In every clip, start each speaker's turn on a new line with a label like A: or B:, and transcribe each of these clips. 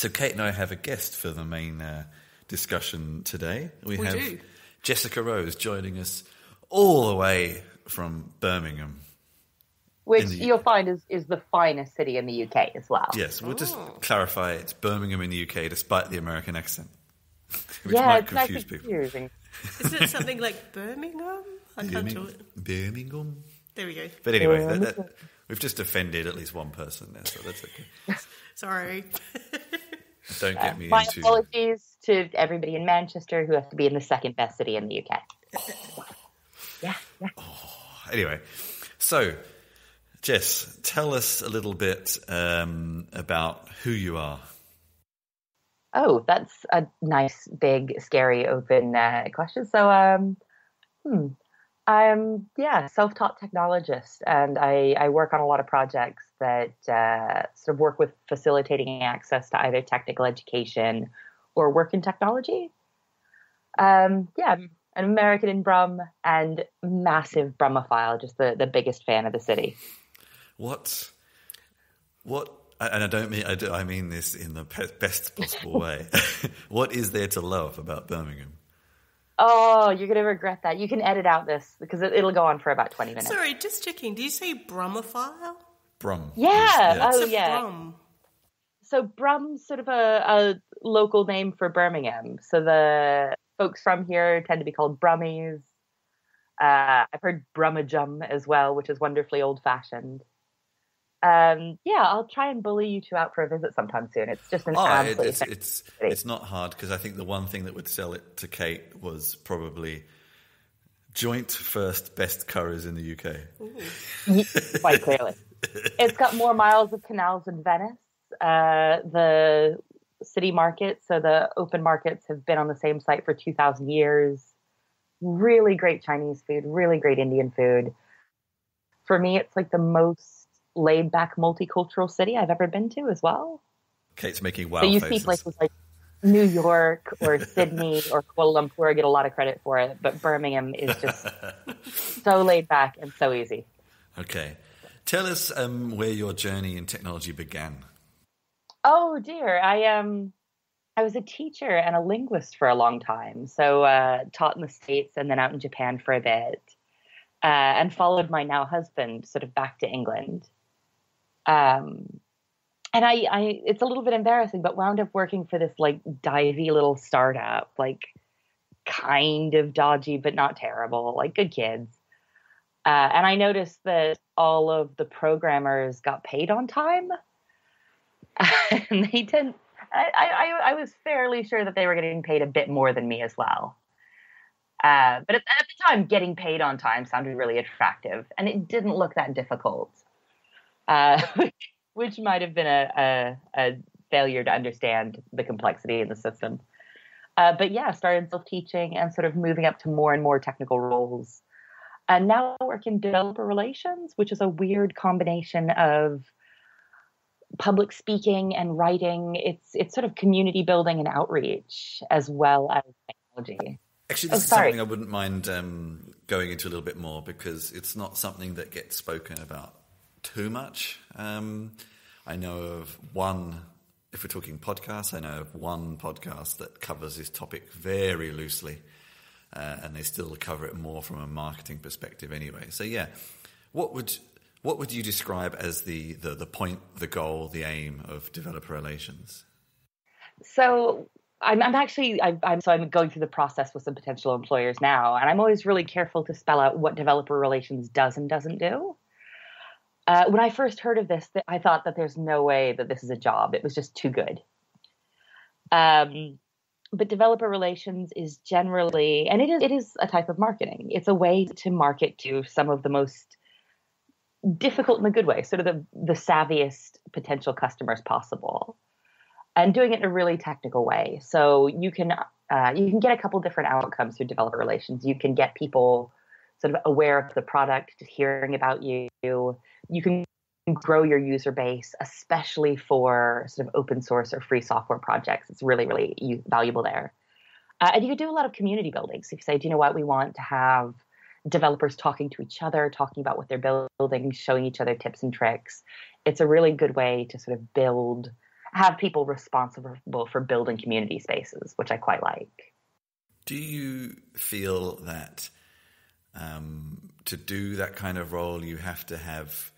A: So Kate and I have a guest for the main uh, discussion today.
B: We
A: have
B: do.
A: Jessica Rose joining us all the way from Birmingham.
C: Which
A: the-
C: you'll find is, is the finest city in the UK as well.
A: Yes, we'll just
B: Oh.
A: clarify it's Birmingham in the UK despite the American accent. Which
C: yeah,
A: might
C: it's nice
A: confuse people.
C: confusing.
B: Is it something like Birmingham? I can't do
A: Birmingham.
B: it.
A: Birmingham.
B: There we go.
A: But anyway, that, that, we've just offended at least one person there, so that's okay.
B: Sorry.
A: Don't get me
C: My
A: into.
C: apologies to everybody in Manchester who has to be in the second best city in the UK. yeah, yeah.
A: Anyway, so Jess, tell us a little bit um, about who you are.
C: Oh, that's a nice, big, scary, open uh, question. So, um, hmm, I'm yeah, self-taught technologist, and I, I work on a lot of projects that uh, sort of work with facilitating access to either technical education or work in technology. Um, yeah, I'm an American in Brum and massive Brumophile, just the, the biggest fan of the city.
A: What? What? And I don't mean I, do, I mean this in the best possible way. what is there to love about Birmingham?
C: Oh, you're gonna regret that. You can edit out this because it, it'll go on for about twenty minutes.
B: Sorry, just checking. Do you say Brumophile?
A: Brum.
C: Yeah,
A: is-
C: oh,
B: What's a
C: yeah.
B: Brum?
C: so Brum's sort of a, a local name for Birmingham. So the folks from here tend to be called Brummies. Uh, I've heard Brummagem as well, which is wonderfully old fashioned. Um, yeah, I'll try and bully you two out for a visit sometime soon. It's just an
A: Oh,
C: absolute
A: it's it's it's not hard because I think the one thing that would sell it to Kate was probably joint first best curries in the UK.
C: quite clearly. It's got more miles of canals than Venice. Uh, the city markets, so the open markets, have been on the same site for 2,000 years. Really great Chinese food, really great Indian food. For me, it's like the most laid back multicultural city I've ever been to as well.
A: Kate's making wow
C: so you
A: faces.
C: see places like New York or Sydney or Kuala Lumpur get a lot of credit for it, but Birmingham is just so laid back and so easy.
A: Okay, tell us um, where your journey in technology began.
C: Oh dear, I um, I was a teacher and a linguist for a long time. So uh, taught in the states and then out in Japan for a bit, uh, and followed my now husband sort of back to England. Um, and I, I, it's a little bit embarrassing, but wound up working for this like divey little startup, like kind of dodgy but not terrible, like good kids. Uh, and I noticed that all of the programmers got paid on time and they didn't. I, I, I was fairly sure that they were getting paid a bit more than me as well. Uh, but at, at the time, getting paid on time sounded really attractive, and it didn't look that difficult, uh, which might have been a, a, a failure to understand the complexity in the system. Uh, but yeah, started self teaching and sort of moving up to more and more technical roles. And now I work in developer relations, which is a weird combination of public speaking and writing. It's it's sort of community building and outreach as well as technology.
A: Actually,
C: Oh,
A: this is something I wouldn't mind um, going into a little bit more because it's not something that gets spoken about too much. Um, I know of one, if we're talking podcasts, I know of one podcast that covers this topic very loosely, uh, and they still cover it more from a marketing perspective anyway. So, yeah, what would what would you describe as the, the, the point, the goal, the aim of developer relations?
C: So I'm, I'm actually I, I'm so I'm going through the process with some potential employers now, and I'm always really careful to spell out what developer relations does and doesn't do. Uh, when I first heard of this, th- I thought that there's no way that this is a job. It was just too good. Um, but developer relations is generally, and it is it is a type of marketing. It's a way to market to some of the most difficult in a good way, sort of the the savviest potential customers possible and doing it in a really technical way. So you can uh, you can get a couple different outcomes through developer relations. You can get people sort of aware of the product, hearing about you. You can grow your user base, especially for sort of open source or free software projects. It's really really valuable there. Uh, and you can do a lot of community building. So if you say, do you know what we want to have developers talking to each other, talking about what they're building, showing each other tips and tricks. It's a really good way to sort of build have people responsible for building community spaces, which I quite like.
A: Do you feel that um, to do that kind of role, you have to have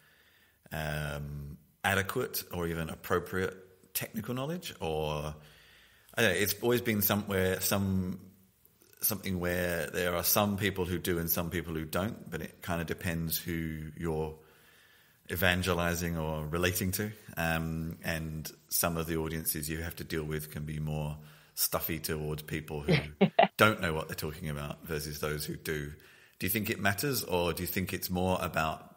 A: um, adequate or even appropriate technical knowledge, or know, it's always been somewhere some something where there are some people who do and some people who don't, but it kind of depends who you're evangelizing or relating to. Um, and some of the audiences you have to deal with can be more stuffy towards people who don't know what they're talking about versus those who do. Do you think it matters, or do you think it's more about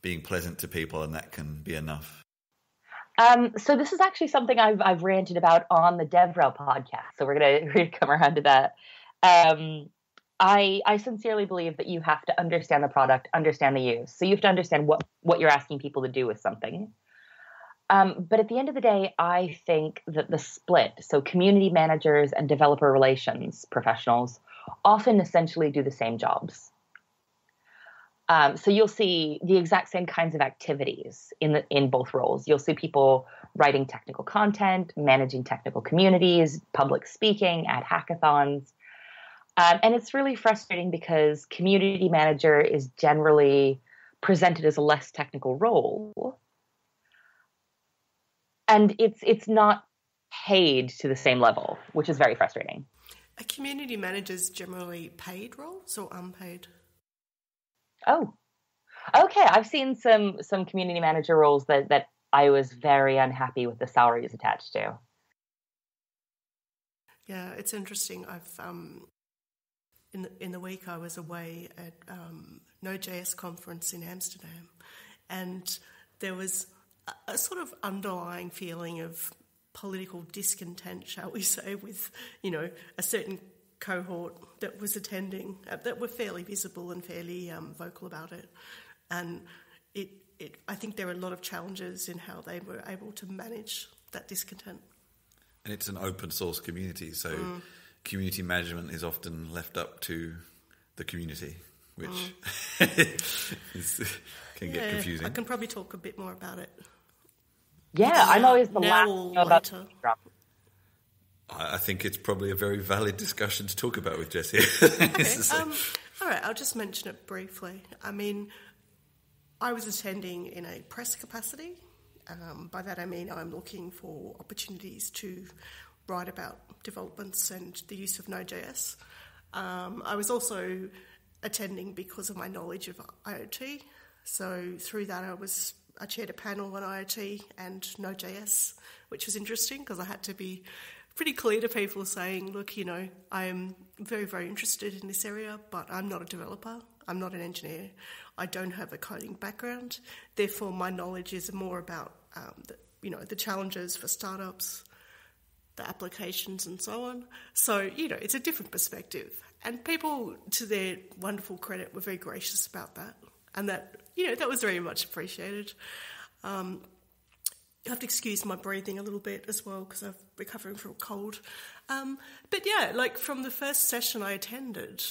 A: being pleasant to people and that can be enough?
C: Um, so this is actually something I've I've ranted about on the DevRel podcast. So we're gonna, we're gonna come around to that. Um, I I sincerely believe that you have to understand the product, understand the use. So you have to understand what what you're asking people to do with something. Um, but at the end of the day, I think that the split, so community managers and developer relations professionals, often essentially do the same jobs. Um, so you'll see the exact same kinds of activities in the, in both roles. You'll see people writing technical content, managing technical communities, public speaking at hackathons. Um, and it's really frustrating because community manager is generally presented as a less technical role. And it's it's not paid to the same level, which is very frustrating.
B: Are community managers generally paid roles or unpaid?
C: Oh, okay. I've seen some some community manager roles that that I was very unhappy with the salaries attached to.
B: Yeah, it's interesting. I've um, in the, in the week I was away at um, Node.js conference in Amsterdam, and there was a, a sort of underlying feeling of political discontent, shall we say, with you know a certain cohort that was attending uh, that were fairly visible and fairly um, vocal about it, and it, it. I think there were a lot of challenges in how they were able to manage that discontent.
A: And it's an open source community, so mm. community management is often left up to the community, which mm. is, can yeah, get confusing. I
B: can probably talk a bit more about it.
C: Yeah, I'm always the last about.
A: I think it's probably a very valid discussion to talk about with Jesse.
B: okay. um, all right, I'll just mention it briefly. I mean, I was attending in a press capacity. Um, by that I mean I'm looking for opportunities to write about developments and the use of Node.js. Um, I was also attending because of my knowledge of IoT. So through that, I was I chaired a panel on IoT and Node.js, which was interesting because I had to be pretty clear to people saying, look, you know, I'm very, very interested in this area, but I'm not a developer. I'm not an engineer. I don't have a coding background. Therefore, my knowledge is more about, um, the, you know, the challenges for startups, the applications, and so on. So, you know, it's a different perspective. And people, to their wonderful credit, were very gracious about that. And that, you know, that was very much appreciated. Um, have to excuse my breathing a little bit as well because I'm recovering from a cold. Um, but yeah, like from the first session I attended,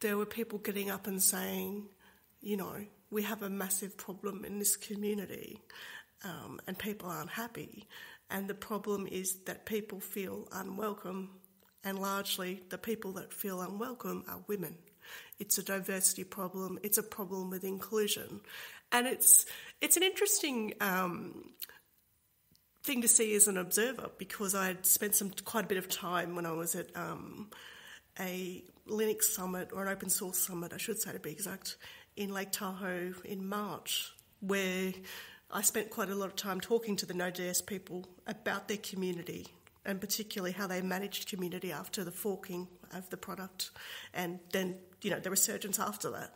B: there were people getting up and saying, you know, we have a massive problem in this community um, and people aren't happy. And the problem is that people feel unwelcome, and largely the people that feel unwelcome are women. It's a diversity problem. It's a problem with inclusion, and it's it's an interesting um, thing to see as an observer because I'd spent some quite a bit of time when I was at um, a Linux summit or an open source summit, I should say to be exact, in Lake Tahoe in March, where I spent quite a lot of time talking to the Node.js people about their community and particularly how they managed community after the forking of the product and then you know the resurgence after that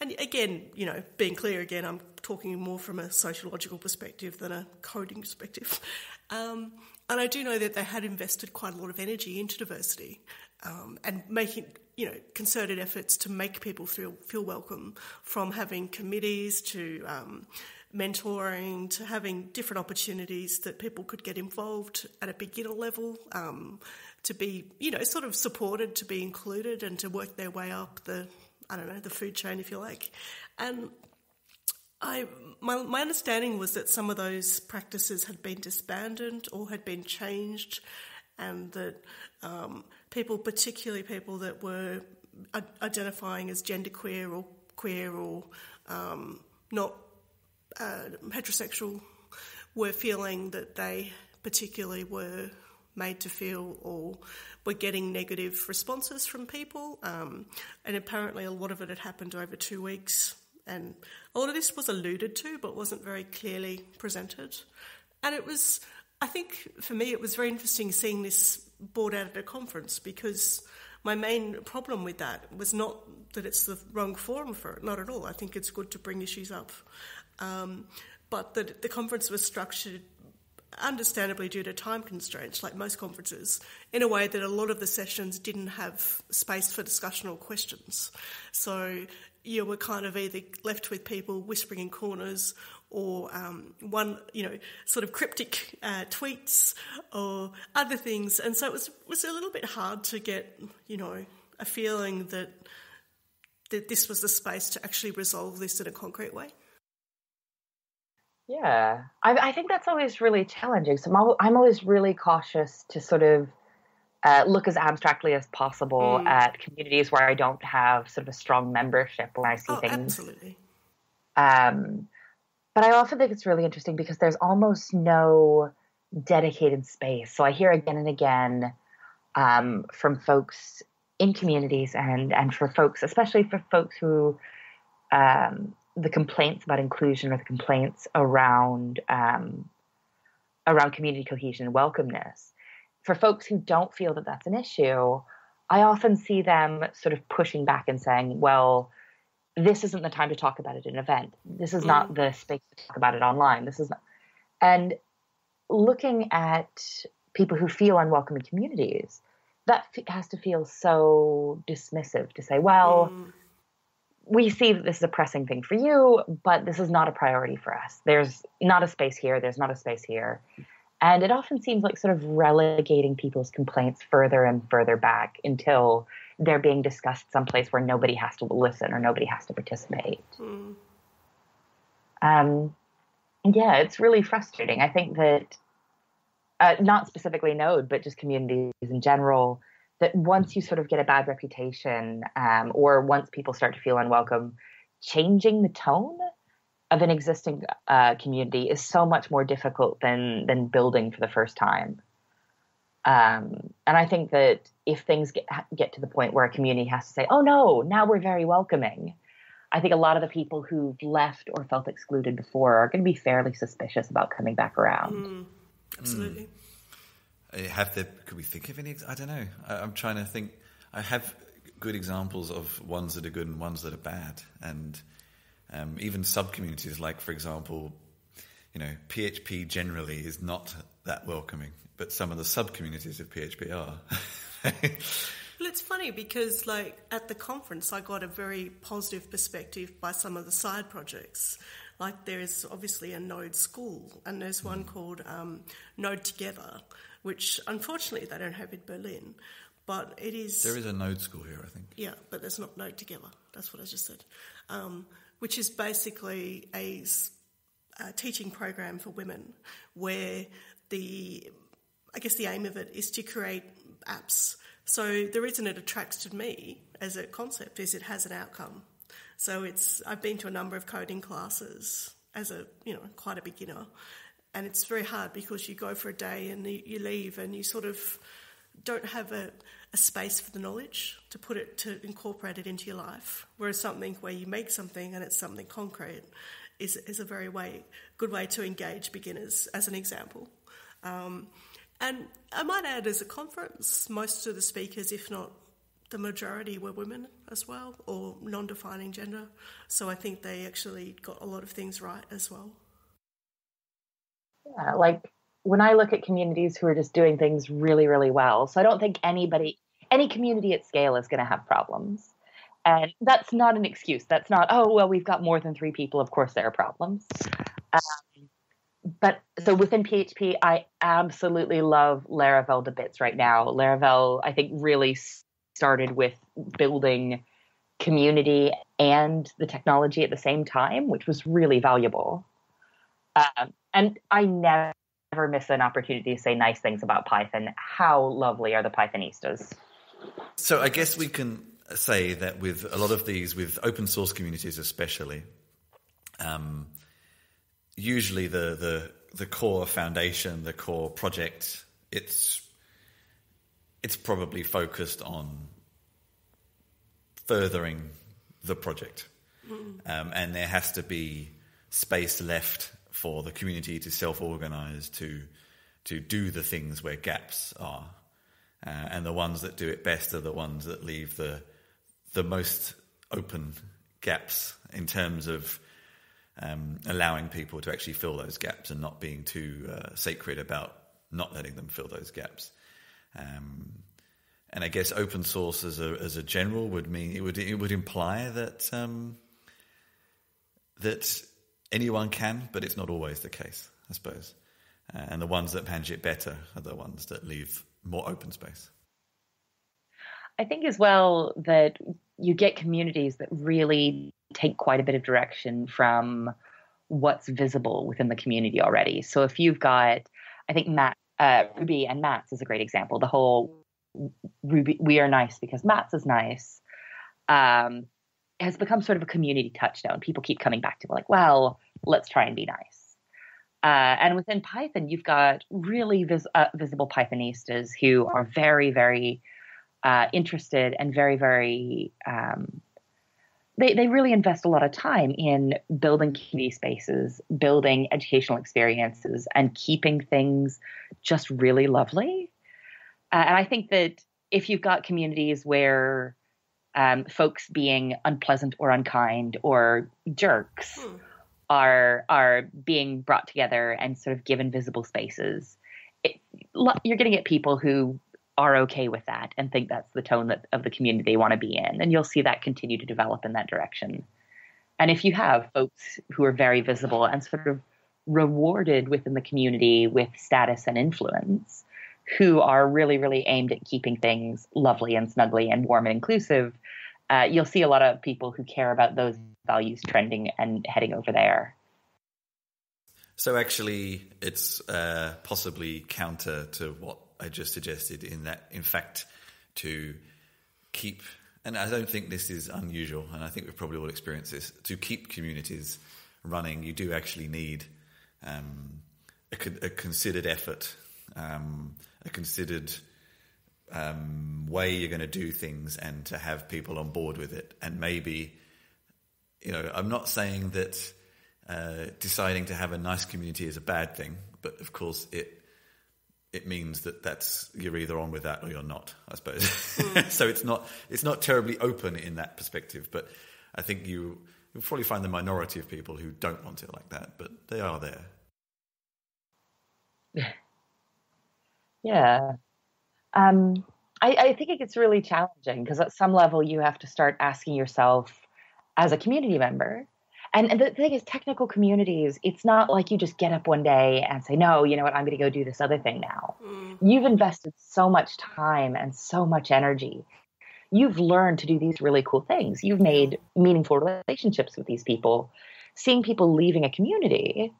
B: and again, you know, being clear again, I'm talking more from a sociological perspective than a coding perspective. Um, and I do know that they had invested quite a lot of energy into diversity um, and making, you know, concerted efforts to make people feel feel welcome, from having committees to um, mentoring to having different opportunities that people could get involved at a beginner level. Um, to be, you know, sort of supported, to be included, and to work their way up the I don't know, the food chain, if you like. And I my, my understanding was that some of those practices had been disbanded or had been changed, and that um, people, particularly people that were identifying as genderqueer or queer or um, not uh, heterosexual, were feeling that they particularly were made to feel or were getting negative responses from people. Um, and apparently, a lot of it had happened over two weeks. And a lot of this was alluded to, but wasn't very clearly presented. And it was, I think, for me, it was very interesting seeing this brought out at a conference because my main problem with that was not that it's the wrong forum for it, not at all. I think it's good to bring issues up. Um, but that the conference was structured understandably due to time constraints, like most conferences, in a way that a lot of the sessions didn't have space for discussion or questions. So you were kind of either left with people whispering in corners or um, one, you know, sort of cryptic uh, tweets or other things. And so it was, was a little bit hard to get, you know, a feeling that, that this was the space to actually resolve this in a concrete way.
C: Yeah, I, I think that's always really challenging. So I'm, I'm always really cautious to sort of uh, look as abstractly as possible mm. at communities where I don't have sort of a strong membership when I see
B: oh,
C: things.
B: Absolutely.
C: Um, but I also think it's really interesting because there's almost no dedicated space. So I hear again and again um, from folks in communities and and for folks, especially for folks who um, the complaints about inclusion or the complaints around um, around community cohesion and welcomeness. For folks who don't feel that that's an issue, I often see them sort of pushing back and saying, "Well, this isn't the time to talk about it in an event. This is mm. not the space to talk about it online. This is not." And looking at people who feel unwelcome in communities, that has to feel so dismissive to say, "Well." Mm we see that this is a pressing thing for you, but this is not a priority for us. There's not a space here, there's not a space here. And it often seems like sort of relegating people's complaints further and further back until they're being discussed someplace where nobody has to listen or nobody has to participate. Mm. Um, yeah, it's really frustrating. I think that, uh, not specifically Node, but just communities in general, that once you sort of get a bad reputation um, or once people start to feel unwelcome, changing the tone of an existing uh, community is so much more difficult than than building for the first time. Um, and I think that if things get get to the point where a community has to say, "Oh no, now we're very welcoming," I think a lot of the people who've left or felt excluded before are going to be fairly suspicious about coming back around.
B: Mm, absolutely. Mm.
A: Have there? Could we think of any? I don't know. I, am trying to think. I have good examples of ones that are good and ones that are bad, and um, even sub communities. Like, for example, you know, PHP generally is not that welcoming, but some of the sub communities of PHP are.
B: Well, it's funny because, like, at the conference, I got a very positive perspective by some of the side projects. Like, there is obviously a Node school, and there's one mm. called um, Node Together, which unfortunately they don't have in Berlin. But it is.
A: There is a Node school here, I think.
B: Yeah, but there's not Node Together. That's what I just said. Um, which is basically a, a teaching program for women where the I guess the aim of it is to create apps. So the reason it attracted me as a concept is it has an outcome. So it's I've been to a number of coding classes as a you know quite a beginner, and it's very hard because you go for a day and you leave and you sort of don't have a, a, space for the knowledge to put it to incorporate it into your life. Whereas something where you make something and it's something concrete is is a very way good way to engage beginners, as an example. Um, and I might add, as a conference, most of the speakers, if not the majority, were women as well, or non-defining gender. So I think they actually got a lot of things right as well.
C: Like when I look at communities who are just doing things really, really well, so I don't think anybody, any community at scale is going to have problems. And that's not an excuse. That's not, oh, well, we've got more than three people. Of course, there are problems. Um, but so within PHP, I absolutely love Laravel to bits right now. Laravel, I think, really started with building community and the technology at the same time, which was really valuable. Um, and I never miss an opportunity to say nice things about Python. How lovely are the Pythonistas?
A: So I guess we can say that with a lot of these, with open source communities especially, um, usually the, the the core foundation, the core project, it's it's probably focused on furthering the project, mm. um, and there has to be space left for the community to self-organize to to do the things where gaps are, uh, and the ones that do it best are the ones that leave the the most open gaps in terms of um, allowing people to actually fill those gaps and not being too uh, sacred about not letting them fill those gaps. Um, and I guess open source as a as a general would mean it would it would imply that um, that anyone can, but it's not always the case, I suppose. Uh, and the ones that manage it better are the ones that leave more open space.
C: I think as well that you get communities that really take quite a bit of direction from what's visible within the community already. So if you've got, I think Matt, uh, Ruby and Matz is a great example. The whole Ruby, we are nice because Matz is nice, um, has become sort of a community touchstone. People keep coming back to like, well, let's try and be nice. Uh, and within Python, you've got really vis- uh, visible Pythonistas who are very, very uh, interested and very, very um, they, they really invest a lot of time in building community spaces, building educational experiences, and keeping things just really lovely. Uh, and I think that if you've got communities where um, folks being unpleasant or unkind or jerks hmm. are are being brought together and sort of given visible spaces, it, you're going to get people who are okay with that and think that's the tone that, of the community they want to be in. And you'll see that continue to develop in that direction. And if you have folks who are very visible and sort of rewarded within the community with status and influence, who are really, really aimed at keeping things lovely and snuggly and warm and inclusive, uh, you'll see a lot of people who care about those values trending and heading over there.
A: So actually, it's uh, possibly counter to what I just suggested. In that, in fact, to keep, and I don't think this is unusual, and I think we've probably all experienced this. To keep communities running, you do actually need um, a, a, considered effort, um, a considered um, way you're going to do things, and to have people on board with it, and maybe. You know, I'm not saying that uh, deciding to have a nice community is a bad thing, but of course it it means that that's you're either on with that or you're not, I suppose. Mm. so it's not it's not terribly open in that perspective, but I think you you'll probably find the minority of people who don't want it like that, but they are there.
C: Yeah. Um, I, I think it gets really challenging because at some level you have to start asking yourself as a community member, and, and the thing is, technical communities, it's not like you just get up one day and say, no, you know what, I'm going to go do this other thing now. Mm. You've invested so much time and so much energy. You've learned to do these really cool things. You've made meaningful relationships with these people. Seeing people leaving a community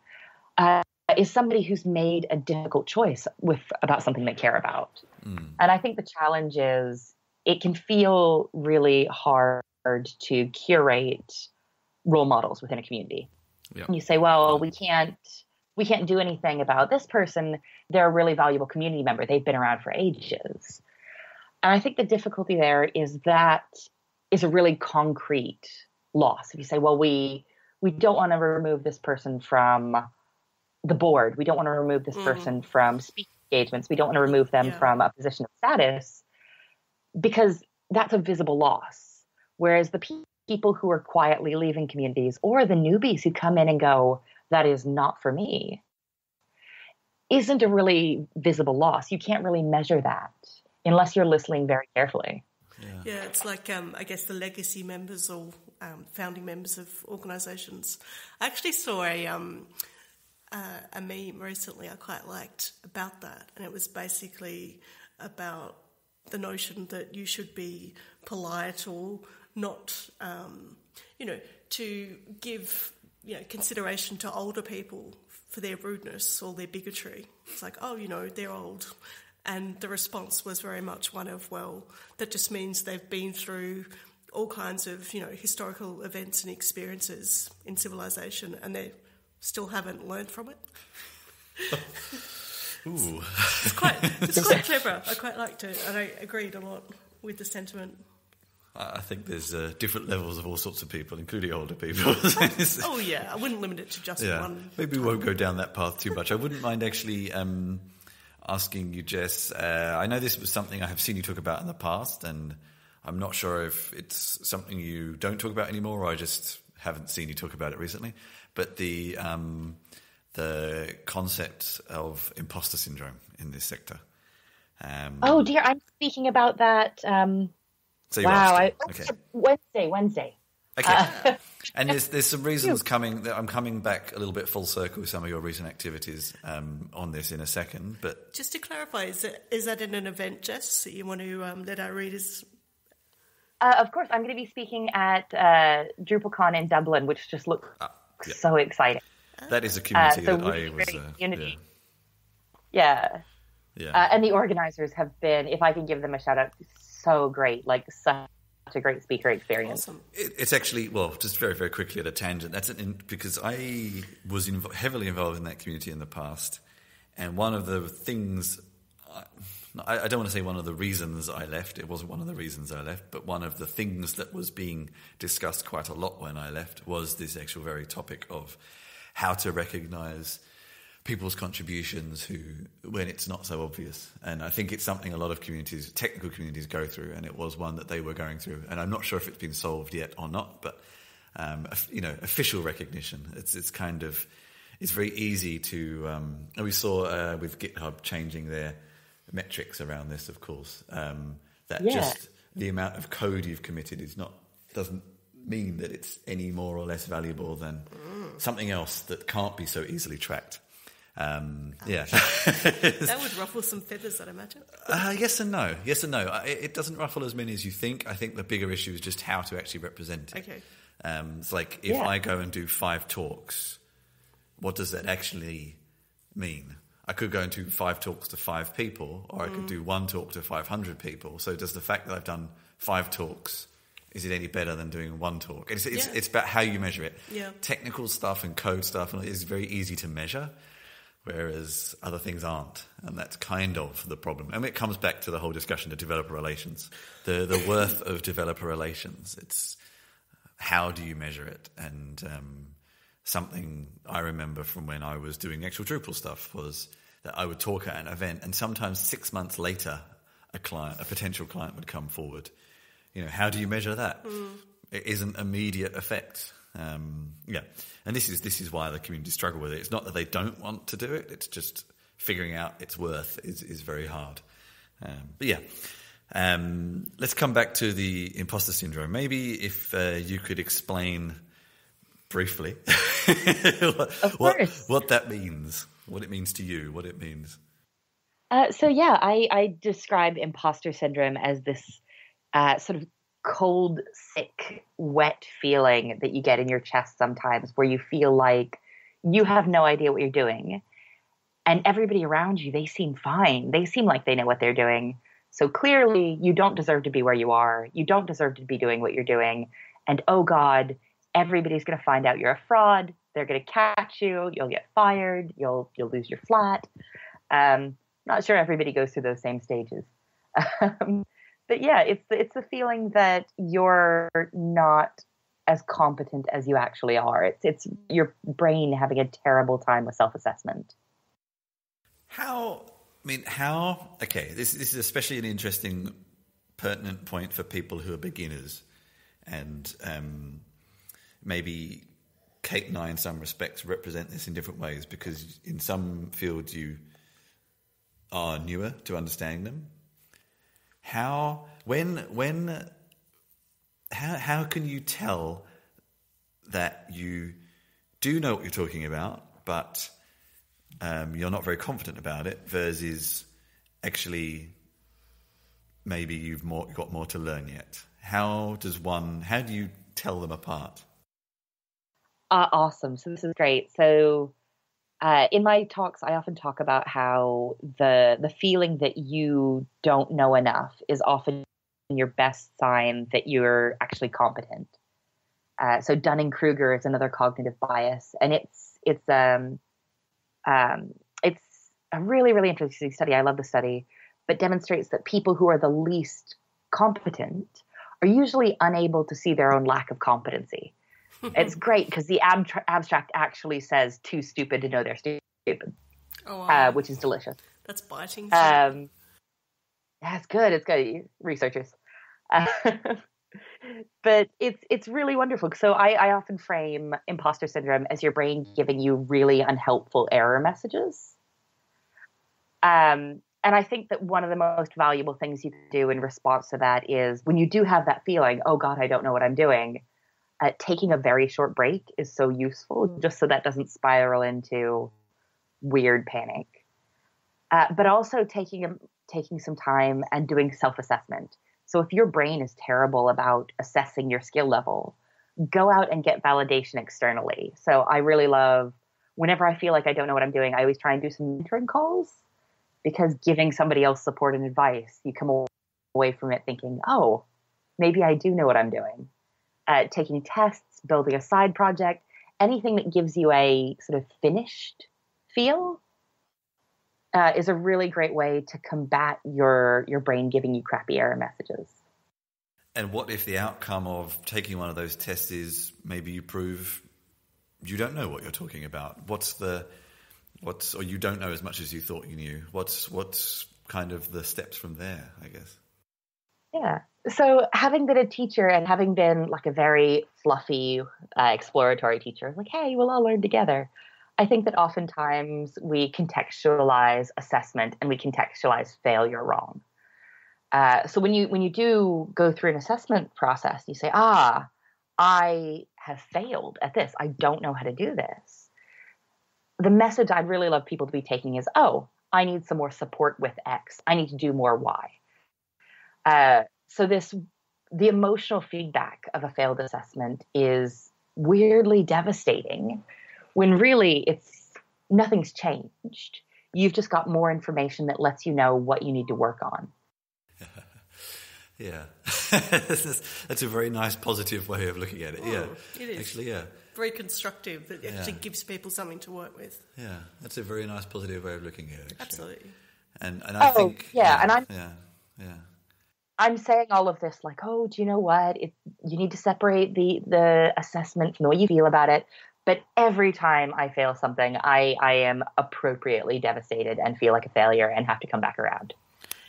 C: uh, is somebody who's made a difficult choice with about something they care about. Mm. And I think the challenge is it can feel really hard to curate role models within a community. Yeah. You say, well, we can't we can't do anything about this person. They're a really valuable community member. They've been around for ages. And I think the difficulty there is that is a really concrete loss. If you say, well, we we don't want to remove this person from the board. We don't want to remove this mm. person from speaking engagements. We don't want to remove them yeah. from a position of status because that's a visible loss. Whereas the people who are quietly leaving communities or the newbies who come in and go, that is not for me, isn't a really visible loss. You can't really measure that unless you're listening very carefully.
B: Yeah, yeah it's like, um, I guess, the legacy members or um, founding members of organisations. I actually saw a, um, uh, a meme recently I quite liked about that, and it was basically about the notion that you should be polite or not, um, you know, to give you know consideration to older people for their rudeness or their bigotry. It's like, oh, you know, they're old. And the response was very much one of, well, that just means they've been through all kinds of, you know, historical events and experiences in civilization and they still haven't learned from it.
A: Ooh.
B: It's quite, it's quite clever. I quite liked it and I agreed a lot with the sentiment.
A: I think there's uh, different levels of all sorts of people, including older people.
B: Oh, yeah, I wouldn't limit it to just
A: yeah,
B: one.
A: maybe we won't go down that path too much. I wouldn't mind actually um, asking you, Jess. Uh, I know this was something I have seen you talk about in the past, and I'm not sure if it's something you don't talk about anymore, or I just haven't seen you talk about it recently. But the um, the concept of imposter syndrome in this sector. Um,
C: Oh dear, I'm speaking about that. Um,
A: so
C: wow. I,
A: okay.
C: Wednesday, Wednesday.
A: Okay. and there's there's some reasons coming. That I'm coming back a little bit full circle with some of your recent activities um, on this in a second. But
B: Just to clarify, is, it, is that in an event, Jess, that you want to um, let our readers
C: Uh, of course, I'm going to be speaking at uh, DrupalCon in Dublin, which just looks
A: Ah, yeah.
C: so exciting.
A: that is a community
C: Uh, so
A: that
C: we
A: I was. Uh,
C: unity.
A: yeah,
C: Yeah,
A: yeah.
C: uh, and the organizers have been, if I can give them a shout out, so great. Like such a great speaker experience.
B: awesome?
A: It, it's actually well, just very very quickly at a tangent. That's an in, because I was inv- heavily involved in that community in the past, and one of the things I, I don't want to say one of the reasons I left. It wasn't one of the reasons I left, but one of the things that was being discussed quite a lot when I left was this actual very topic of how to recognise people's contributions who when it's not so obvious. And i think it's something a lot of communities technical communities go through and it was one that they were going through. And i'm not sure if it's been solved yet or not but um, you know official recognition. It's it's kind of it's very easy to um, and we saw uh, with github changing their metrics around this of course um, that
C: Yeah.
A: just the amount of code you've committed is not doesn't mean that it's any more or less valuable than something else that can't be so easily tracked. Um, yeah.
B: That would ruffle some feathers, I'd imagine.
A: Uh, yes and no. Yes and no. Uh, It, it doesn't ruffle as many as you think. I think the bigger issue is just how to actually represent it.
B: Okay.
A: Um, it's like if
C: Yeah.
A: I go and do five talks, what does that actually mean? I could go and do five talks to five people, or I could do one talk to 500 people. So does the fact that I've done five talks, is it any better than doing one talk? It's, it's,
B: Yeah.
A: it's about how you measure it.
B: Yeah.
A: Technical stuff and code stuff is very easy to measure, whereas other things aren't. And that's kind of the problem. And it comes back to the whole discussion of developer relations. The, the worth of developer relations. It's how do you measure it? And um, something I remember from when I was doing actual Drupal stuff was that I would talk at an event, and sometimes six months later, a client, a potential client, would come forward. You know, how do you measure that? It isn't immediate effect. Um, yeah, and this is this is why the community struggle with it. It's not that they don't want to do it; it's just figuring out its worth is is very hard. Um, but yeah, um, let's come back to the imposter syndrome. Maybe if uh, you could explain briefly what, what, what that means, what it means to you, what it means.
C: Uh, so yeah, I, I describe imposter syndrome as this uh, sort of cold, sick, wet feeling that you get in your chest sometimes, where you feel like you have no idea what you're doing, and everybody around you they seem fine. They seem like they know what they're doing. So clearly, you don't deserve to be where you are. You don't deserve to be doing what you're doing. And oh God, everybody's going to find out you're a fraud. They're going to catch you. You'll get fired. You'll you'll lose your flat. Um, not sure everybody goes through those same stages. Um, but yeah, it's it's the feeling that you're not as competent as you actually are. It's it's your brain having a terrible time with self assessment.
A: How? I mean, how? Okay, this this is especially an interesting, pertinent point for people who are beginners, and um, maybe Kate and I, in some respects, represent this in different ways because in some fields you are newer to understanding them. How? When? When? How? How can you tell that you do know what you're talking about, but um, you're not very confident about it versus actually maybe you've more got more to learn yet. how does one? How do you tell them apart?
C: Uh, awesome. So this is great. So uh, in my talks, I often talk about how the the feeling that you don't know enough is often your best sign that you're actually competent. Uh, so Dunning Kruger is another cognitive bias, and it's it's um, um, it's a really really interesting study. I love the study, but demonstrates that people who are the least competent are usually unable to see their own lack of competency it's great because the ab- abstract actually says too stupid to know they're stupid, oh, wow. uh, which is delicious.
B: That's biting.
C: Um, yeah, it's good. It's good. Researchers. Uh, but it's it's really wonderful. So I, I often frame imposter syndrome as your brain giving you really unhelpful error messages. Um, and I think that one of the most valuable things you can do in response to that is when you do have that feeling, oh God, I don't know what I'm doing uh, taking a very short break is so useful just so that doesn't spiral into weird panic. Uh, but also taking a, taking some time and doing self assessment. So if your brain is terrible about assessing your skill level, go out and get validation externally. So I really love whenever I feel like I don't know what I'm doing, I always try and do some mentoring calls because giving somebody else support and advice, you come away from it thinking, oh, maybe I do know what I'm doing uh, taking tests, building a side project, anything that gives you a sort of finished feel uh, is a really great way to combat your your brain giving you crappy error messages.
A: And what if the outcome of taking one of those tests is maybe you prove you don't know what you're talking about? What's the what's or you don't know as much as you thought you knew? What's what's kind of the steps from there? I guess.
C: Yeah. So, having been a teacher and having been like a very fluffy, uh, exploratory teacher, like, hey, we'll all learn together. I think that oftentimes we contextualize assessment and we contextualize failure wrong. Uh, so when you when you do go through an assessment process, you say, ah, I have failed at this. I don't know how to do this. The message I'd really love people to be taking is, oh, I need some more support with X. I need to do more Y. Uh, so this the emotional feedback of a failed assessment is weirdly devastating when really it's nothing's changed. You've just got more information that lets you know what you need to work on.
A: yeah. That's a very nice positive way of looking at it. Oh, yeah. It is. Actually, yeah.
B: Very constructive. It actually gives people something to work with.
A: Yeah. That's a very nice positive way of looking at it. Actually.
B: Absolutely.
A: And and I
C: oh,
A: think
C: yeah, yeah, and I'm
A: yeah. Yeah.
C: I'm saying all of this like, oh, do you know what? It, you need to separate the the assessment from the way you feel about it. But every time I fail something, I I am appropriately devastated and feel like a failure and have to come back around.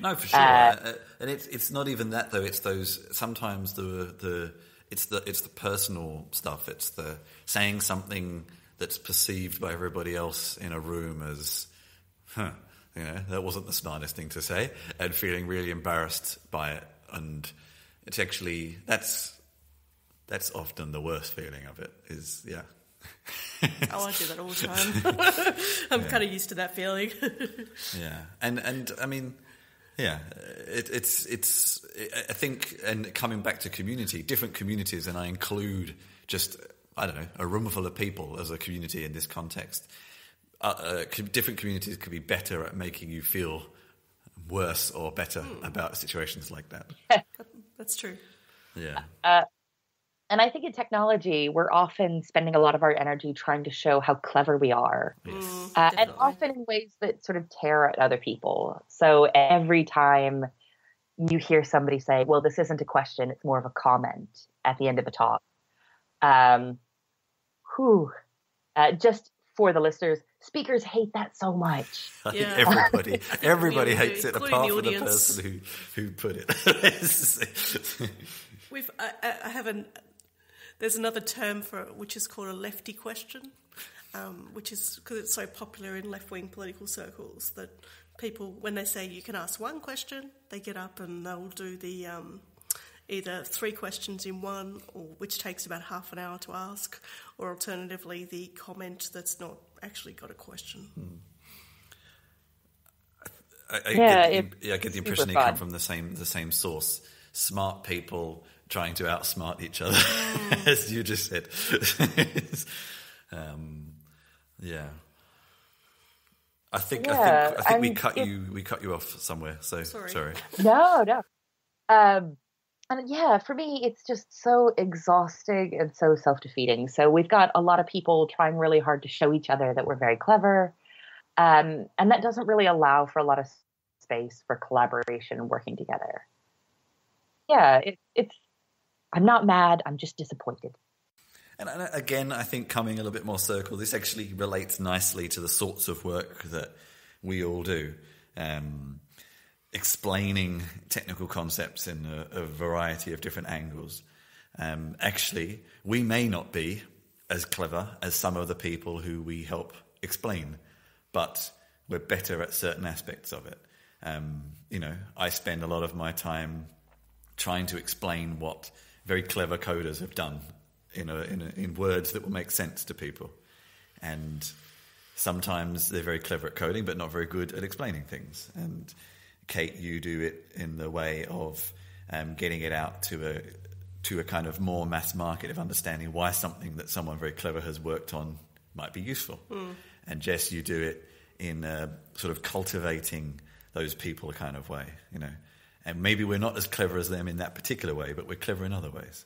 A: No, for sure. Uh, uh and it's it's not even that though. It's those sometimes the the it's the it's the personal stuff. It's the saying something that's perceived by everybody else in a room as, huh you know, that wasn't the smartest thing to say, and feeling really embarrassed by it. And it's actually that's that's often the worst feeling of it. Is yeah.
B: oh, I do that all the time. I'm yeah. kind of used to that feeling.
A: yeah, and and I mean, yeah, it, it's it's. I think, and coming back to community, different communities, and I include just I don't know a room full of people as a community in this context uh, uh, different communities could be better at making you feel worse or better mm. about situations like that.
B: That's true.
A: Yeah. Uh,
C: and I think in technology, we're often spending a lot of our energy trying to show how clever we are. Yes. Mm, uh, and often in ways that sort of tear at other people. So every time you hear somebody say, well, this isn't a question, it's more of a comment at the end of a talk. Um, whew, uh, just for the listeners, speakers hate that so much.
A: Yeah. everybody, everybody hates it, apart the from the person who who put it.
B: We've, I, I have an. There's another term for it, which is called a lefty question, um, which is because it's so popular in left wing political circles that people, when they say you can ask one question, they get up and they'll do the um, either three questions in one, or which takes about half an hour to ask, or alternatively the comment that's not actually got a question. Hmm.
A: I, I, yeah, get, I get the impression they come from the same the same source. smart people trying to outsmart each other, as you just said. um, yeah. I think I
C: Yeah,
A: think I think we cut
C: it-
A: you we cut you off somewhere. So
B: Sorry.
A: sorry.
C: No, no. Um, and yeah, for me, it's just so exhausting and so self defeating. So we've got a lot of people trying really hard to show each other that we're very clever. Um, and that doesn't really allow for a lot of space for collaboration and working together. Yeah, it, it's, I'm not mad, I'm just disappointed.
A: And and again, I think coming a little bit more circle, this actually relates nicely to the sorts of work that we all do. Um, explaining technical concepts in a, a variety of different angles. Um, actually, we may not be as clever as some of the people who we help explain, but we're better at certain aspects of it. Um, you know, I spend a lot of my time trying to explain what very clever coders have done in, a, in, a, in words that will make sense to people. And sometimes they're very clever at coding, but not very good at explaining things. And Kate, you do it in the way of um, getting it out to a to a kind of more mass market of understanding why something that someone very clever has worked on might be useful. And Jess, you do it in a sort of cultivating those people a kind of way, you know. And maybe we're not as clever as them in that particular way, but we're clever in other ways.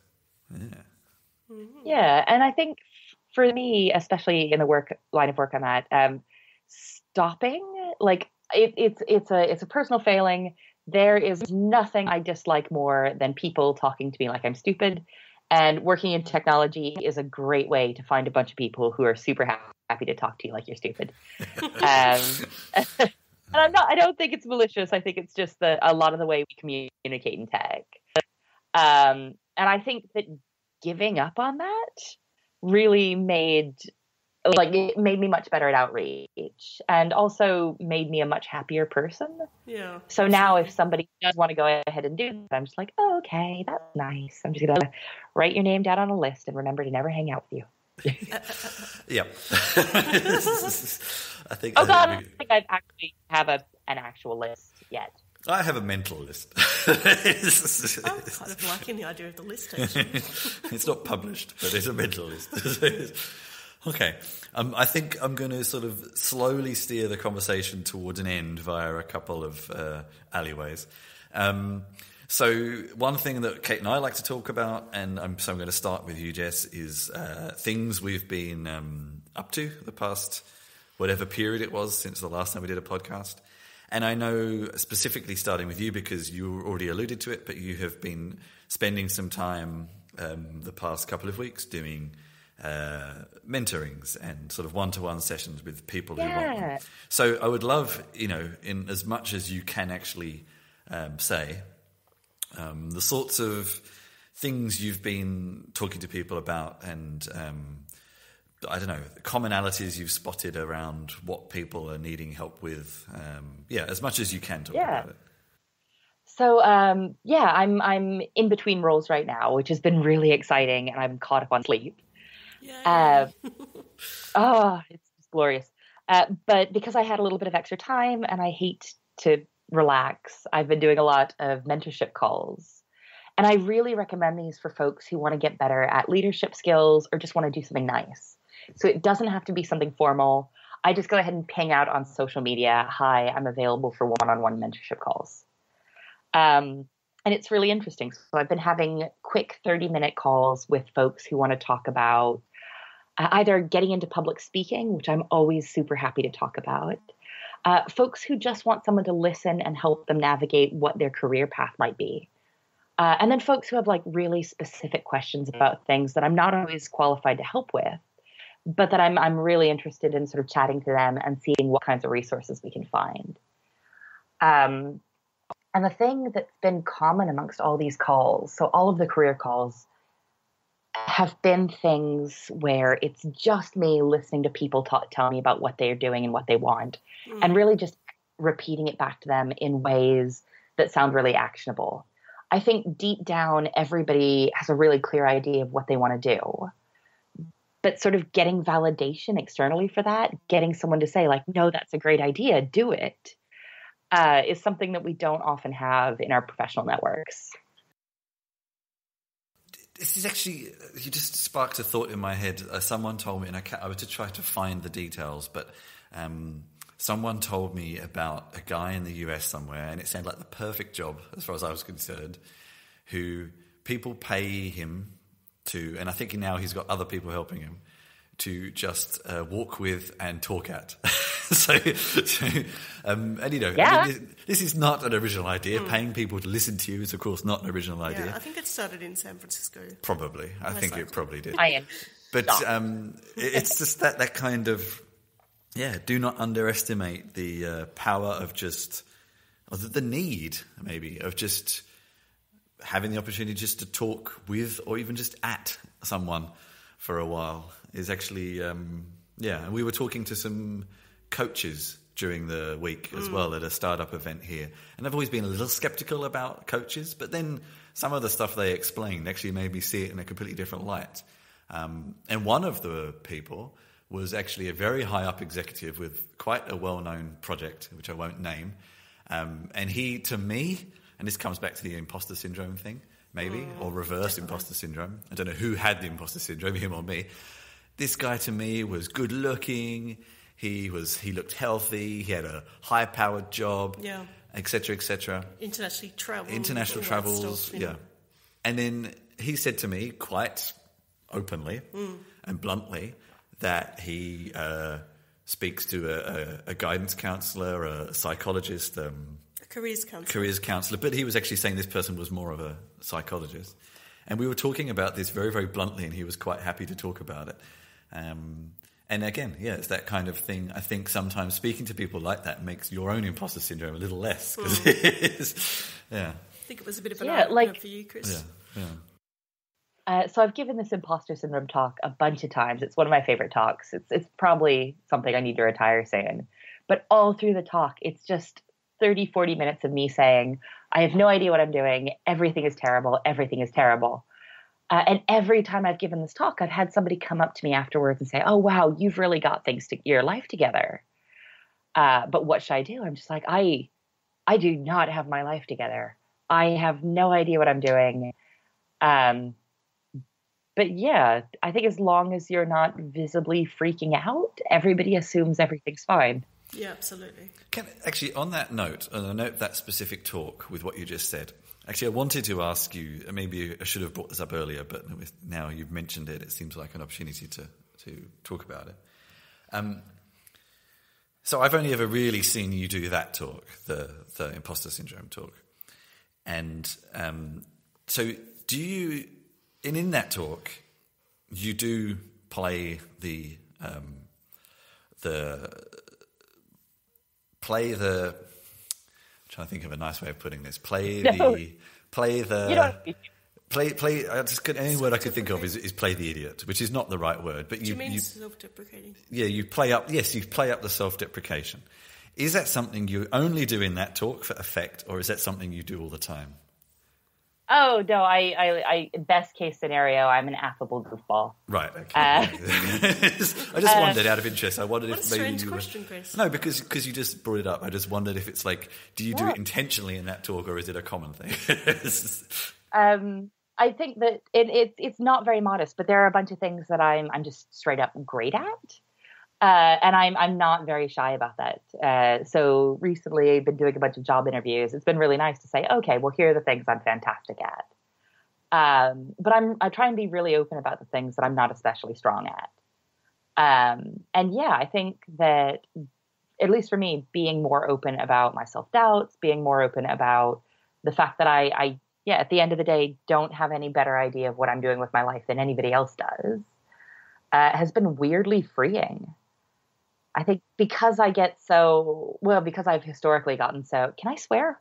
A: Yeah.
C: Yeah, and I think for me, especially in the work line of work I'm at, um, stopping like it, it's it's a it's a personal failing. There is nothing I dislike more than people talking to me like I'm stupid. And working in technology is a great way to find a bunch of people who are super ha- happy to talk to you like you're stupid. um, and I'm not. I don't think it's malicious. I think it's just the a lot of the way we communicate in tech. Um, and I think that giving up on that really made like it made me much better at outreach and also made me a much happier person
B: Yeah.
C: so now if somebody does want to go ahead and do that i'm just like oh, okay that's nice i'm just gonna write your name down on a list and remember to never hang out with you
A: Yep. I think.
C: oh
A: I
C: god i
A: think
C: don't think i actually have a an actual list yet
A: I have a mental list.
B: Oh, I'm kind of liking the idea of the list, actually.
A: it's not published, but it's a mental list. Okay. Um, I think I'm going to sort of slowly steer the conversation towards an end via a couple of uh, alleyways. Um, so, one thing that Kate and I like to talk about, and I'm, so I'm going to start with you, Jess, is uh, things we've been um, up to the past whatever period it was since the last time we did a podcast. And I know specifically starting with you because you already alluded to it, but you have been spending some time um, the past couple of weeks doing uh, mentorings and sort of one-to-one sessions with people who want
C: Yeah.
A: them. So I would love, you know, in as much as you can actually um, say, um, the sorts of things you've been talking to people about and um, I don't know commonalities you've spotted around what people are needing help with. Um, yeah, as much as you can talk
C: Yeah.
A: about it.
C: So um, yeah, I'm I'm in between roles right now, which has been really exciting, and I'm caught up on sleep. Uh, oh, it's glorious. Uh, but because I had a little bit of extra time and I hate to relax, I've been doing a lot of mentorship calls. And I really recommend these for folks who want to get better at leadership skills or just want to do something nice. So it doesn't have to be something formal. I just go ahead and ping out on social media Hi, I'm available for one on one mentorship calls. Um, and it's really interesting. So I've been having quick 30 minute calls with folks who want to talk about either getting into public speaking, which I'm always super happy to talk about, uh, folks who just want someone to listen and help them navigate what their career path might be. Uh, and then folks who have like really specific questions about things that I'm not always qualified to help with, but that I'm I'm really interested in sort of chatting to them and seeing what kinds of resources we can find. Um, and the thing that's been common amongst all these calls, so all of the career calls, have been things where it's just me listening to people talk, tell me about what they're doing and what they want, and really just repeating it back to them in ways that sound really actionable. I think deep down, everybody has a really clear idea of what they want to do. But sort of getting validation externally for that, getting someone to say, like, no, that's a great idea, do it, uh, is something that we don't often have in our professional networks.
A: This is actually you just sparked a thought in my head. Uh, someone told me, and I, I was to try to find the details, but um, someone told me about a guy in the US somewhere, and it sounded like the perfect job as far as I was concerned. Who people pay him to, and I think now he's got other people helping him to just uh, walk with and talk at. so, so um, and you know,
C: Yeah.
A: I mean, this, this is not an original idea. Paying people to listen to you is, of course, not an original idea.
B: Yeah, I think it started in San Francisco.
A: Probably, I
B: Most
A: think it probably did.
C: I am.
A: But um, it's just that that kind of yeah. Do not underestimate the uh, power of just or the, the need maybe of just having the opportunity just to talk with or even just at someone for a while is actually um, yeah. And we were talking to some coaches during the week as well at a startup event here, and I've always been a little skeptical about coaches, but then some of the stuff they explained actually made me see it in a completely different light. Um, and one of the people was actually a very high up executive with quite a well known project, which I won't name. Um, and he, to me, and this comes back to the imposter syndrome thing, maybe, or reverse imposter syndrome. I don't know who had the imposter syndrome, him or me. This guy to me was good looking. He was he looked healthy. He had a high powered job,
B: Yeah.
A: etc. etc
B: Internationally travel.
A: international travels.
B: stuff,
A: yeah. And then he said to me quite openly and bluntly that he uh, speaks to a, a, a guidance counselor, a psychologist, um,
B: A careers counselor.
A: careers counselor, but he was actually saying this person was more of a psychologist. And we were talking about this very, very bluntly, and he was quite happy to talk about it. Um, and again, yeah, it's that kind of thing. I think sometimes speaking to people like that makes your own imposter syndrome a little less. 'cause it is, yeah,
B: I think it was a bit of an
C: Yeah,
B: eye-opener
C: like-
B: for you, Chris.
A: yeah, yeah.
C: Uh, so I've given this imposter syndrome talk a bunch of times. It's one of my favorite talks. It's it's probably something I need to retire soon. But all through the talk, it's just 30, 40 minutes of me saying, I have no idea what I'm doing. Everything is terrible. Everything is terrible. Uh, and every time I've given this talk, I've had somebody come up to me afterwards and say, Oh, wow, you've really got things to your life together. Uh, but what should I do? I'm just like, I, I do not have my life together. I have no idea what I'm doing. Um, but yeah, I think as long as you're not visibly freaking out, everybody assumes everything's fine.
B: Yeah, absolutely.
A: Can, actually, on that note, on a note that specific talk with what you just said, actually, I wanted to ask you. Maybe I should have brought this up earlier, but now you've mentioned it, it seems like an opportunity to to talk about it. Um, so I've only ever really seen you do that talk, the the imposter syndrome talk, and um, so do you? And in that talk, you do play the um, the play the. I'm trying to think of a nice way of putting this. Play
C: No.
A: the play the play play. I just could, any word I could think of is, is play the idiot, which is not the right word. But you,
B: you mean
A: you
B: self-deprecating?
A: yeah you play up. Yes, you play up the self-deprecation. Is that something you only do in that talk for effect, or is that something you do all the time?
C: Oh no, I, I, I, best case scenario, I'm an affable goofball.
A: Right. Okay.
C: Uh,
A: I just wondered, out of interest, I wondered
B: What a
A: if maybe
B: strange
A: you were-
B: question, Chris.
A: No, because because you just brought it up. I just wondered if it's like, do you do it intentionally in that talk, or is it a common thing?
C: Um, I think that it, it, it's not very modest, but there are a bunch of things that I'm, I'm just straight up great at. Uh, and I'm I'm not very shy about that. Uh, so recently, I've been doing a bunch of job interviews. It's been really nice to say, okay, well, here are the things I'm fantastic at. Um, but I'm I try and be really open about the things that I'm not especially strong at. Um, and yeah, I think that at least for me, being more open about my self doubts, being more open about the fact that I, I yeah, at the end of the day, don't have any better idea of what I'm doing with my life than anybody else does, uh, has been weirdly freeing. I think because I get so well, because I've historically gotten so. Can I swear?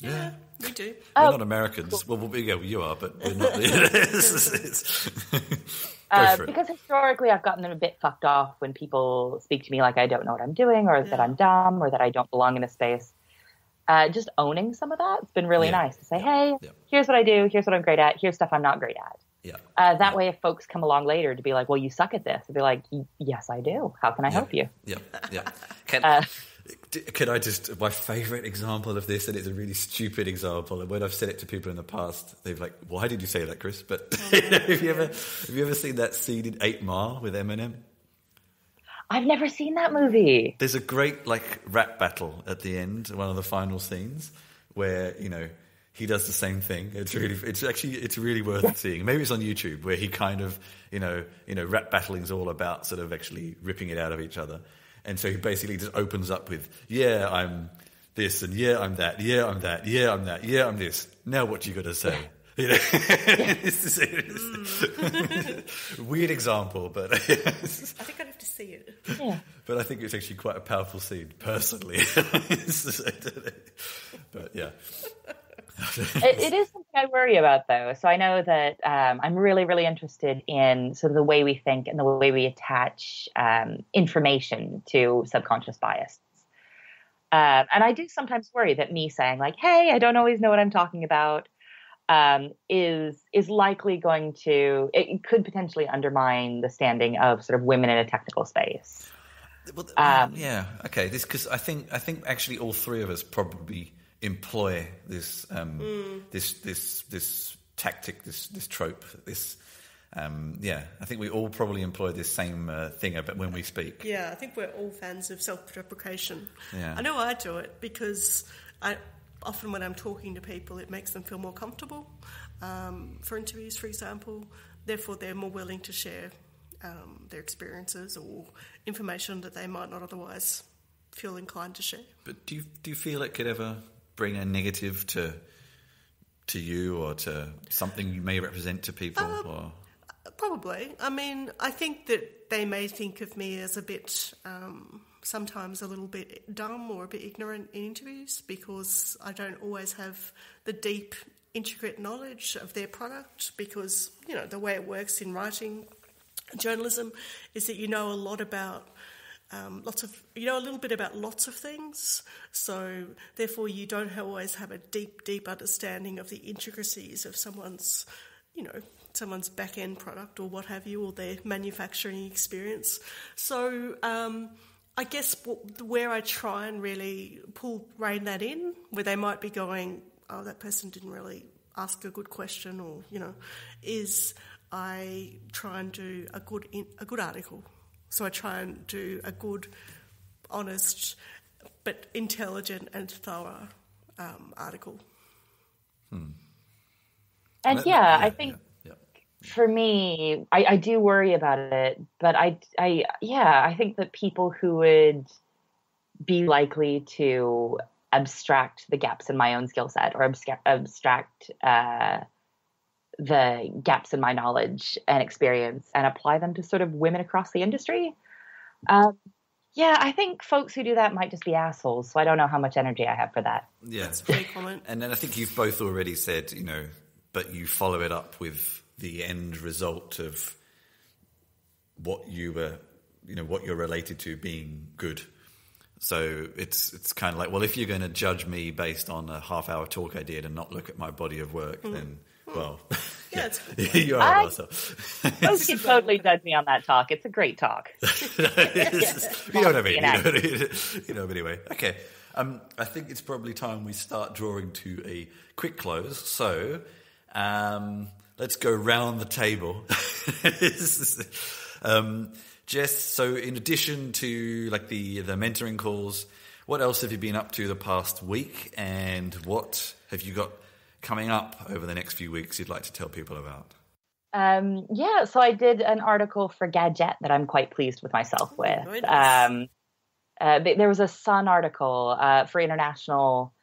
B: Yeah, we do.
A: we're
C: Oh.
A: not Americans. Well, well, yeah, you are, but we're not. It's- it's- Go
C: Uh,
A: for it.
C: because historically, I've gotten a bit fucked off when people speak to me like I don't know what I'm doing, or that I'm dumb, or that I don't belong in a space. Uh, just owning some of that, it's been really
A: Yeah.
C: nice to say, "Hey,
A: Yeah.
C: here's what I do. Here's what I'm great at. Here's stuff I'm not great at."
A: Yeah.
C: Uh, that way, if folks come along later to be like, "Well, you suck at this," I'd be like, "Yes, I do. How can I help you?"
A: Yeah, yeah. Can,
C: Uh,
A: Can I just my favourite example of this, and it's a really stupid example. And when I've said it to people in the past, they've like, "Why did you say that, Chris?" But have you ever have you ever seen that scene in Eight Mile with Eminem?
C: I've never seen that movie.
A: There's a great like rap battle at the end, one of the final scenes, where you know he does the same thing. It's really, it's actually, it's really worth seeing. Maybe it's on YouTube where he kind of, you know, you know, rap battling is all about sort of actually ripping it out of each other. And so he basically just opens up with, yeah, I'm this, and yeah, I'm that, yeah, I'm that, yeah, I'm that, yeah, I'm this. Now what you got to say? You know? it's, it's, mm. weird example, but I
B: think I'd have to see it.
C: Yeah.
A: But I think it's actually quite a powerful scene, personally. but yeah.
C: It, it is something I worry about, though. So I know that um, I'm really, really interested in sort of the way we think and the way we attach um, information to subconscious bias. Uh, and I do sometimes worry that me saying like, "Hey, I don't always know what I'm talking about," um, is is likely going to it could potentially undermine the standing of sort of women in a technical space.
A: Well, um, yeah, okay. This because I think I think actually all three of us probably employ this um, mm. this this this tactic, this this trope, this. Um, yeah, I think we all probably employ this same uh, thing about when we speak.
B: Yeah, I think we're all fans of self-deprecation.
A: Yeah.
B: I know I do it because I often when I'm talking to people, it makes them feel more comfortable um, for interviews, for example. Therefore, they're more willing to share um, their experiences or information that they might not otherwise feel inclined to share.
A: But do you do you feel it could ever bring a negative to to you or to something you may represent to people? Uh, or?
B: Probably. I mean, I think that they may think of me as a bit, um, sometimes a little bit dumb or a bit ignorant in interviews because I don't always have the deep, intricate knowledge of their product because, you know, the way it works in writing journalism is that you know a lot about um, lots of you know a little bit about lots of things. So therefore you don't always have a deep deep understanding of the intricacies of someone's you know someone's back end product or what have you or their manufacturing experience. So um, I guess where I try and really pull rein that in where they might be going oh that person didn't really ask a good question or you know is I try and do a good in, a good article so I try and do a good, honest, but intelligent and thorough um, article.
C: Hmm. And yeah, yeah, I think yeah, yeah. for me, I, I, do worry about it, but I, I, yeah, I think that people who would be likely to abstract the gaps in my own skill set or abstract, abstract uh, the gaps in my knowledge and experience and apply them to sort of women across the industry. Um, yeah, I think folks who do that might just be assholes. So I don't know how much energy I have for that.
A: Yeah,
B: that's very common.
A: And then I think you've both already said, you know, but you follow it up with the end result of what you were, you know, what you're related to being good. So it's it's kind of like, well, if you're going to judge me based on a half hour talk I did and not look at my body of work, mm. then well,
B: yeah,
A: you are I, also.
C: Folks can totally judge me on that talk. It's a great talk.
A: you know what I mean. You know, you know, anyway, okay. Um, I think it's probably time we start drawing to a quick close. So um, let's go round the table. um, Jess, so in addition to like the the mentoring calls, what else have you been up to the past week, and what have you got coming up over the next few weeks you'd like to tell people about?
C: Um, yeah, so I did an article for Gadget that I'm quite pleased with myself oh, with. Um, uh, there was a Sun article uh, for international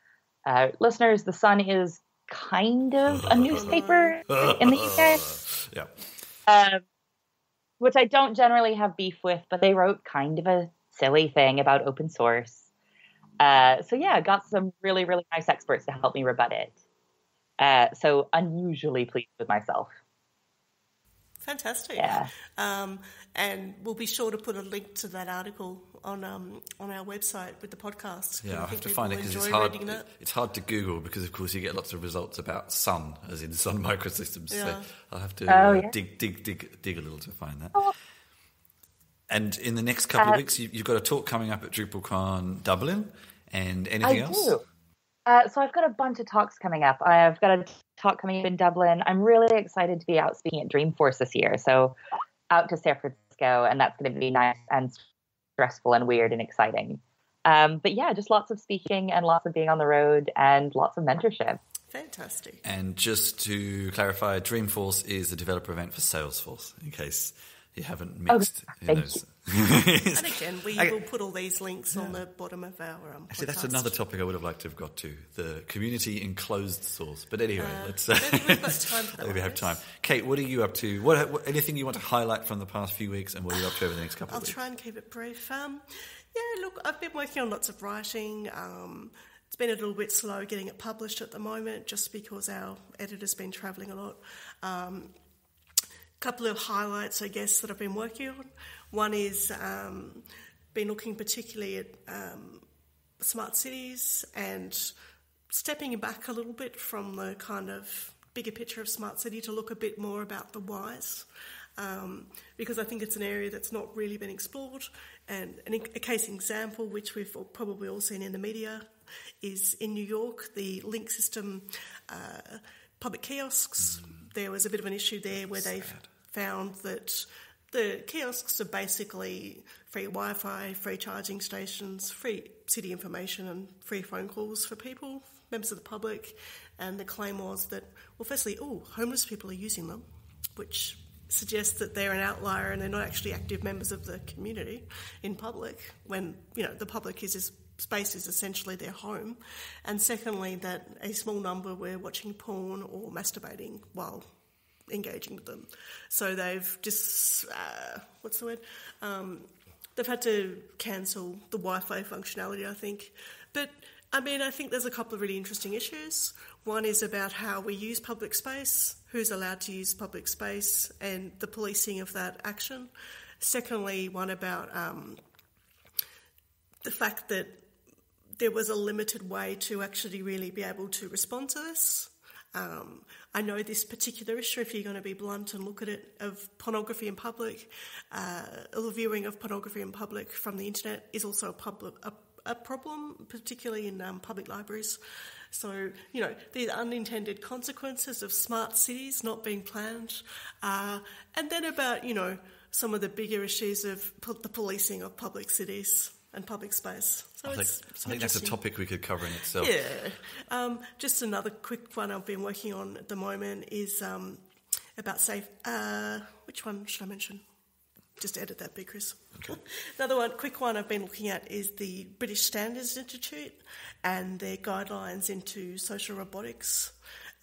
C: uh, listeners. The Sun is kind of a newspaper in the UK.
A: Yeah.
C: Um, which I don't generally have beef with, but they wrote kind of a silly thing about open source. Uh, so yeah, got some really, really nice experts to help me rebut it. Uh, so unusually pleased with myself.
B: Fantastic.
C: Yeah.
B: Um, and we'll be sure to put a link to that article on um, on our website with the podcast.
A: Yeah, I have to find it because it's hard. It's hard to Google because, of course, you get lots of results about Sun, as in Sun Microsystems. Yeah. So I'll have to oh, uh, yeah. dig, dig, dig, dig a little to find that. Oh. And in the next couple
C: Uh,
A: of weeks, you, you've got a talk coming up at DrupalCon Dublin, and anything
C: I
A: else?
C: do. Uh, so I've got a bunch of talks coming up. I've got a talk coming up in Dublin. I'm really excited to be out speaking at Dreamforce this year. So out to San Francisco, and that's going to be nice and stressful and weird and exciting. Um, but yeah, just lots of speaking and lots of being on the road and lots of mentorship.
B: Fantastic.
A: And just to clarify, Dreamforce is a developer event for Salesforce, in case you haven't mixed. who
C: thank
A: knows?
B: And again, we
A: Okay.
B: will put all these links on the bottom of our um,
A: Actually, that's another topic I would have liked to have got to the community enclosed source. But anyway, let's.
B: I don't we've got time for that
A: maybe
B: one,
A: have time. Kate, what are you up to? What, what anything you want to highlight from the past few weeks, and what are you up to over the next couple
B: I'll
A: of weeks?
B: try and keep it brief. Um, yeah, look, I've been working on lots of writing. Um, it's been a little bit slow getting it published at the moment, just because our editor's been travelling a lot. Um, couple of highlights, I guess, that I've been working on. One is um, been looking particularly at um, smart cities and stepping back a little bit from the kind of bigger picture of smart city to look a bit more about the whys. Um, because I think it's an area that's not really been explored. And an, a case example, which we've probably all seen in the media, is in New York, the link system uh, public kiosks. There was a bit of an issue there where they
A: Sad.
B: Found that the kiosks are basically free Wi Fi, free charging stations, free city information, and free phone calls for people, members of the public. And the claim was that, well, firstly, oh, homeless people are using them, which suggests that they're an outlier and they're not actually active members of the community in public when, you know, the public is, is space is essentially their home. And secondly, that a small number were watching porn or masturbating while engaging with them. So they've just, uh, what's the word? Um, they've had to cancel the Wi Fi functionality, I think. But I mean, I think there's a couple of really interesting issues. One is about how we use public space, who's allowed to use public space, and the policing of that action. Secondly, one about um, the fact that there was a limited way to actually really be able to respond to this. Um, I know this particular issue, if you're going to be blunt and look at it, of pornography in public, uh, ill viewing of pornography in public from the internet is also a, public, a, a problem, particularly in um, public libraries. So, you know, the unintended consequences of smart cities not being planned, uh, and then about, you know, some of the bigger issues of po- the policing of public cities and public space. So
A: I think, I think that's a topic we could cover in itself.
B: Yeah. Um, just another quick one I've been working on at the moment is um, about safe. Uh, which one should I mention? Just edit that bit, Chris. Another one, quick one I've been looking at is the British Standards Institute and their guidelines into social robotics.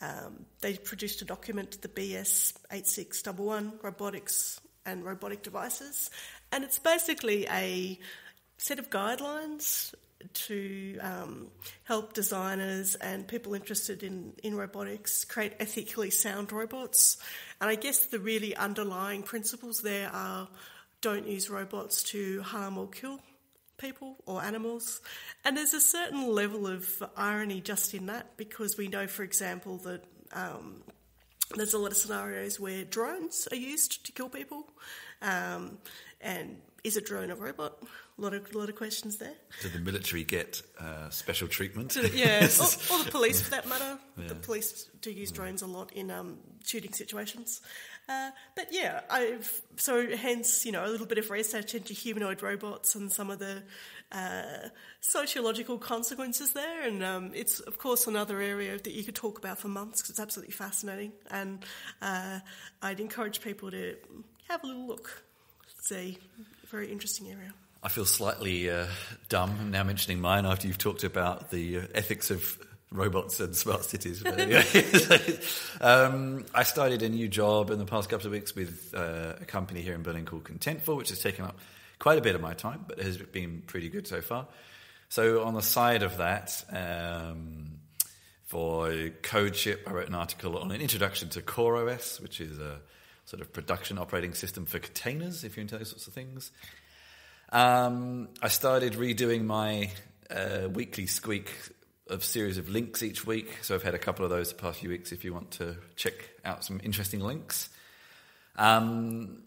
B: Um, they produced a document, the BS 8611, Robotics and Robotic Devices, and it's basically a set of guidelines to um, help designers and people interested in, in robotics create ethically sound robots. And I guess the really underlying principles there are don't use robots to harm or kill people or animals. And there's a certain level of irony just in that because we know, for example, that. Um, there's a lot of scenarios where drones are used to kill people, um, and is a drone a robot? A lot of lot of questions there.
A: Did the military get uh, special treatment?
B: Yeah, or, or the police for that matter. The police do use drones a lot in um, shooting situations. Uh, but yeah, I've so hence you know a little bit of research into humanoid robots and some of the uh, sociological consequences there, and um, it's of course another area that you could talk about for months because it's absolutely fascinating, and uh, I'd encourage people to have a little look, see, very interesting area.
A: I feel slightly uh, dumb now mentioning mine after you've talked about the uh, ethics of robots and smart cities. Anyway, um, I started a new job in the past couple of weeks with uh, a company here in Berlin called Contentful, which has taken up quite a bit of my time, but has been pretty good so far. So on the side of that, um, for CodeShip, I wrote an article on an introduction to CoreOS, which is a sort of production operating system for containers, if you're into those sorts of things. Um, I started redoing my uh, weekly squeak of series of links each week. So I've had a couple of those the past few weeks if you want to check out some interesting links. Um,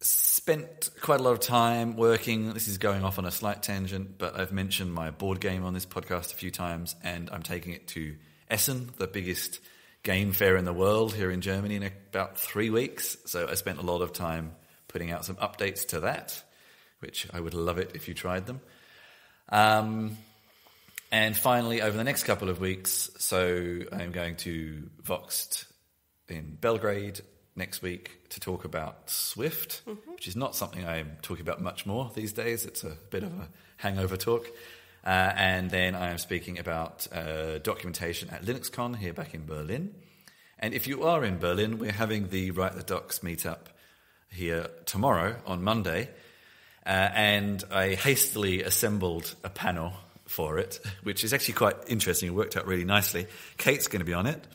A: spent quite a lot of time working. This is going off on a slight tangent, but I've mentioned my board game on this podcast a few times, and I'm taking it to Essen, the biggest game fair in the world here in Germany, in about three weeks. So I spent a lot of time putting out some updates to that, which I would love it if you tried them. Um, and finally, over the next couple of weeks, so I'm going to Voxxed in Belgrade next week to talk about Swift, mm-hmm. which is not something I'm talking about much more these days. It's a bit of a hangover talk. Uh, and then I am speaking about uh, documentation at LinuxCon here back in Berlin. And if you are in Berlin, we're having the Write the Docs meetup here tomorrow on Monday. Uh, and I hastily assembled a panel for it, which is actually quite interesting. It worked out really nicely. Kate's going to be on it.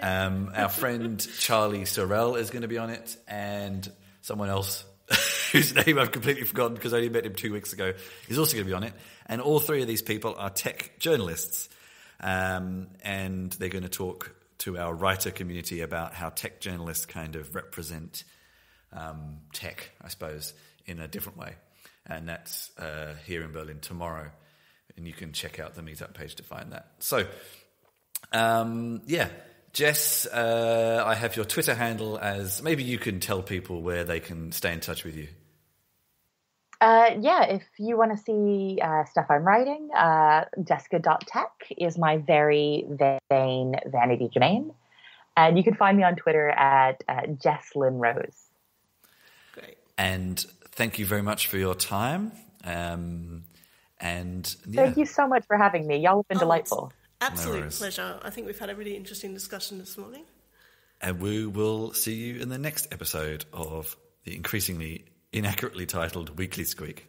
A: Um, our friend Charlie Sorrel is going to be on it, and someone else whose name I've completely forgotten because I only met him two weeks ago, is also going to be on it. And all three of these people are tech journalists. Um, and they're going to talk to our writer community about how tech journalists kind of represent um, tech, I suppose, in a different way. And that's uh, here in Berlin tomorrow. And you can check out the meetup page to find that. So, um, yeah, Jess, uh, I have your Twitter handle as maybe you can tell people where they can stay in touch with you.
C: Uh, yeah, if you want to see uh, stuff I'm writing, uh, Jessica.tech is my very vain vanity domain. And you can find me on Twitter at uh, Jesslynn Rose.
A: Great. And thank you very much for your time. Um, and yeah.
C: thank you so much for having me. Y'all have been oh, delightful.
B: Absolute no pleasure. I think we've had a really interesting discussion this morning.
A: And we will see you in the next episode of the increasingly inaccurately titled Weekly Squeak.